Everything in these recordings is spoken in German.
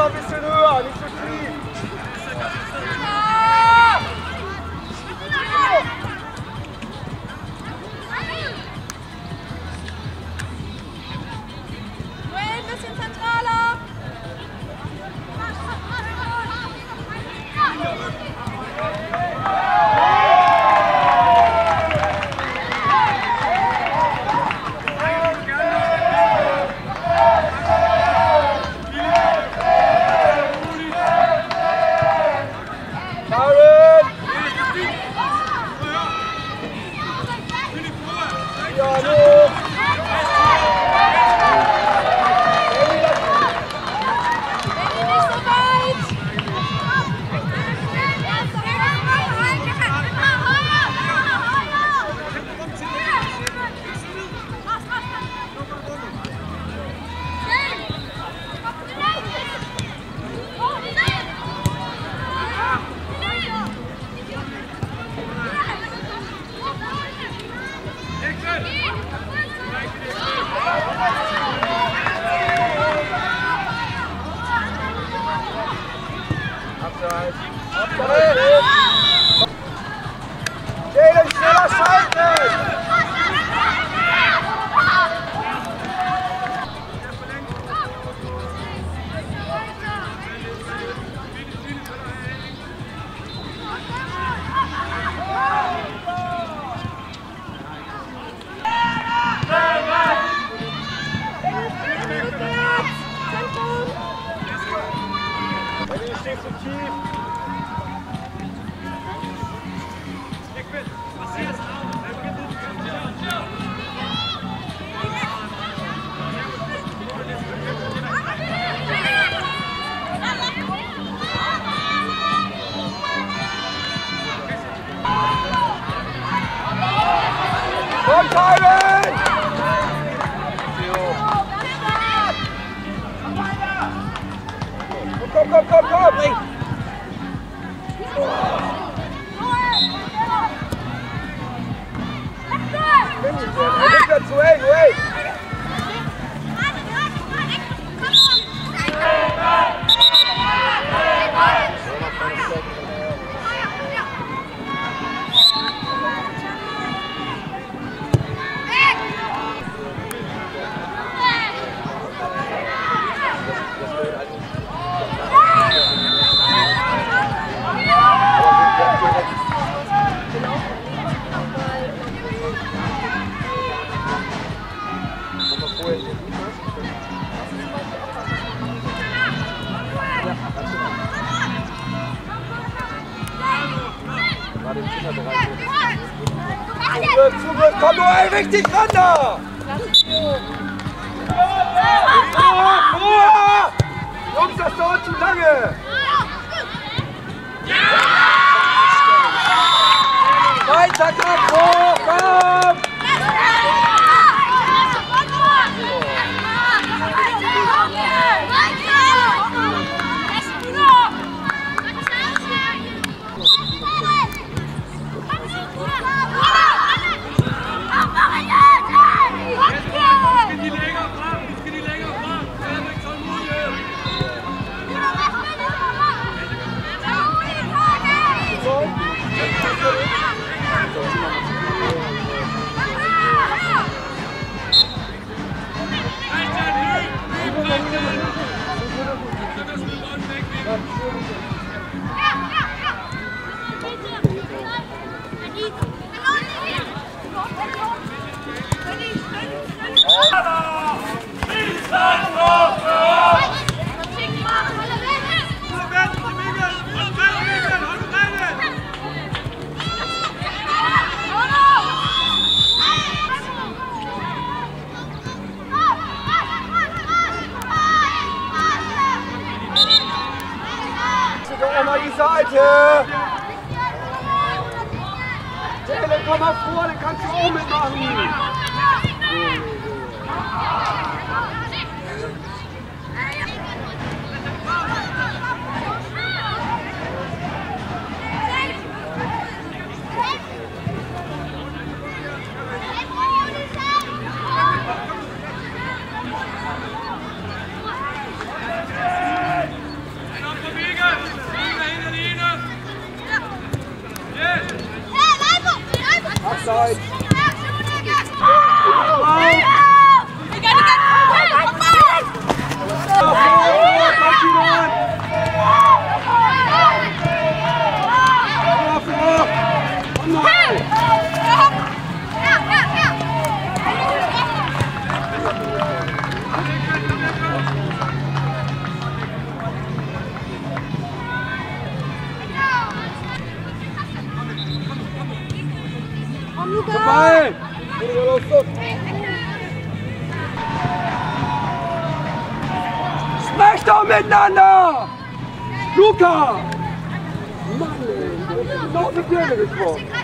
Allah'ın ve sülü aleyhisselam. Zugriff, Zugriff, komm nur, ey, richtig ran da! Jungs, das dauert zu lange! Weiter, komm, hoch, komm! Auch mal die Seite! Jalen, komm mal vor, dann kannst du auch mitmachen! Abseits! Ball! Sprecht doch miteinander! Luca! Mann, ey, doch hast gesprochen.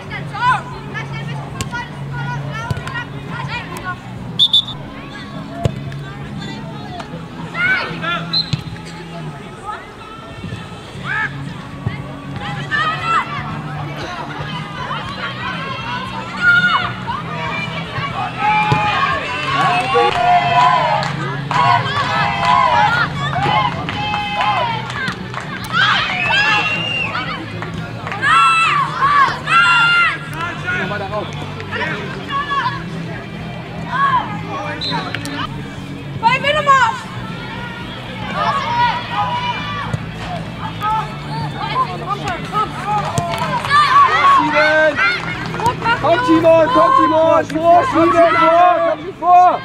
Timon, komm Timon! Vor, schieben, vor! Komm vor!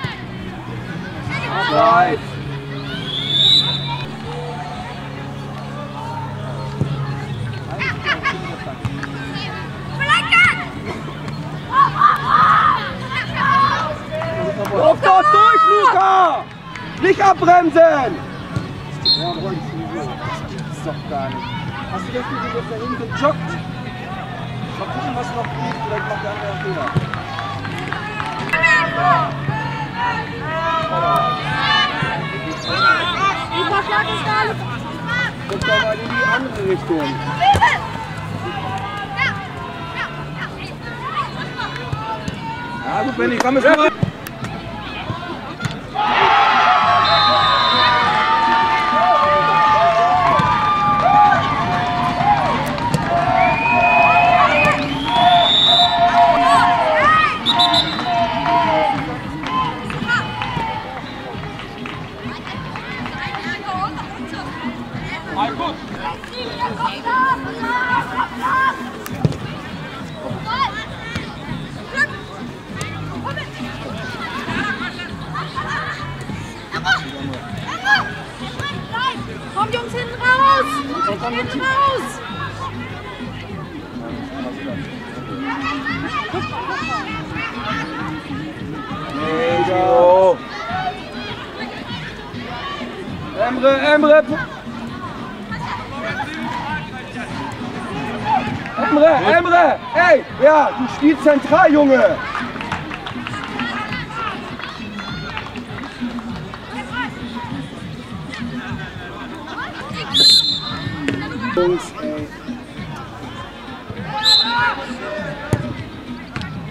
Zeit! Lauf dort durch, Luca! Nicht abbremsen! Ja, das gibt's doch gar nicht. Hast du das nicht jetzt dahin gejoggt? Mal gucken, was noch geht. Vielleicht macht der andere einen Fehler. Guck doch mal in die andere Richtung. Ja, gut, Benni, komm jetzt mal. Mega. Emre, Emre. Emre, Emre, ey, ja, du spielst zentral, Junge.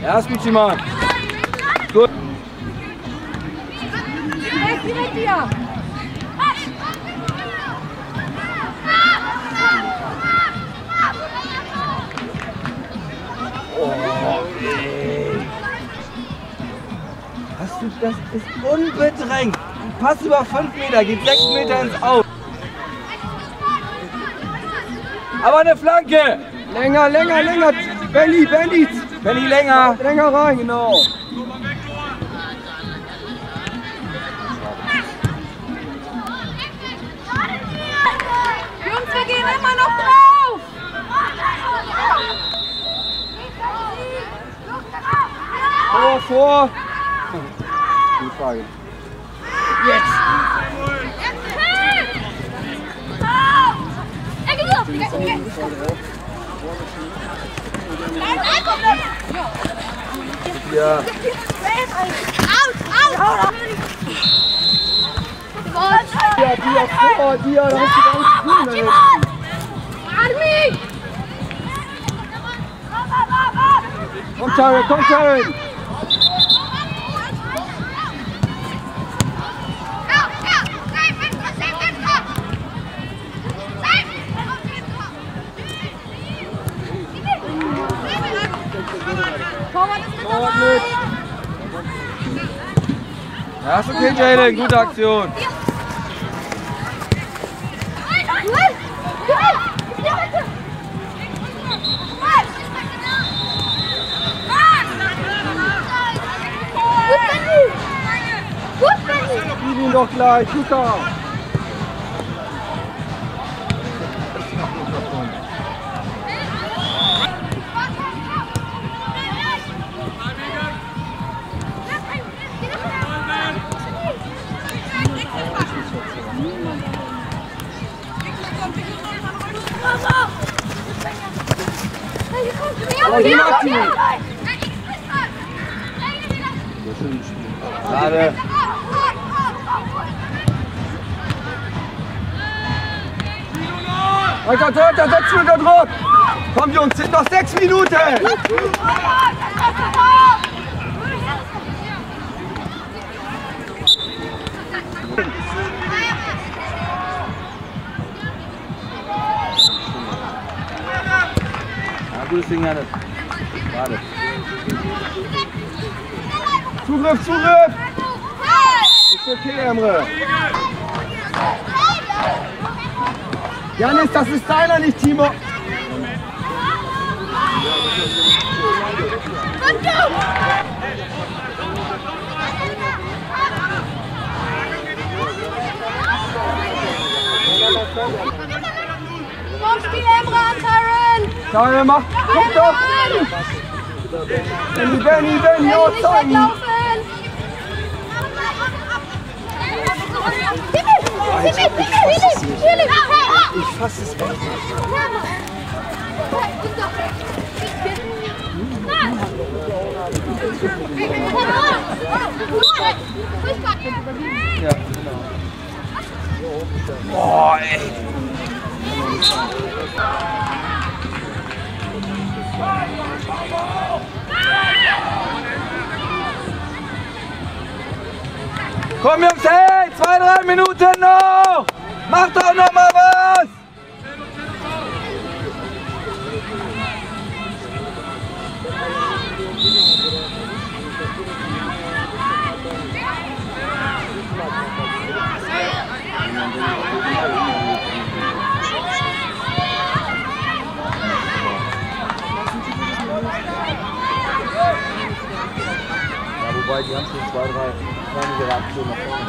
Ja, ist gut, Simon. Gut. Direkt, direkt hier! Das ist unbedrängt. Pass über 5 Meter, geht 6 Meter ins Aus. Aber eine Flanke. Länger, länger, länger. Benny, Benny. Benny länger. Länger rein, genau. Jungs, wir gehen immer noch drauf! Vor, vor. Gute Frage. Jetzt. Ja. Ja, Dia vor, Dia, da hast du gar nichts! Komm, Tarek, komm, Tarek. Torwart ist mit Torwart dabei! mit. Ja, ist okay, Jalen, gute Aktion. Gib ihn doch gleich, Luca. Schade. Weiter, weiter, setzen wir unter Druck. Komm Jungs, sind noch sechs Minuten. Ding, Janis. Schade. Zugriff, Zugriff. Ist okay, Emre. Janis, das ist deiner, nicht Timo. Tyron! Daniel, mach. Guck doch. Benny, Benny, Benny, oh, Timmy! Ich fass es weg. Ja, genau. Boah, ey. Komm Jungs, hey, zwei, drei Minuten noch! Macht doch noch mal was! Ja, wobei die haben schon zwei, drei kleinere Aktionen nach vorne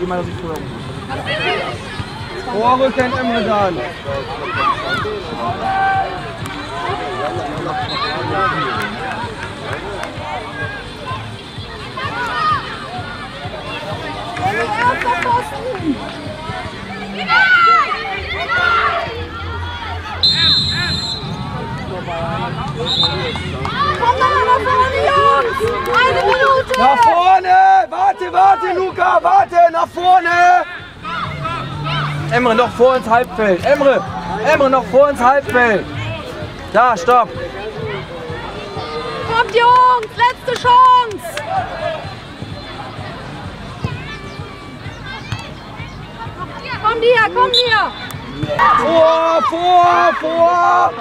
Jemand, das ich vorher Vorrücken Emre dann. Erster Warte, warte, Luca, warte! Nach vorne! Emre, noch vor ins Halbfeld. Emre, Emre, noch vor ins Halbfeld. Da, stopp. Kommt, Jungs! Letzte Chance! 多，多，多。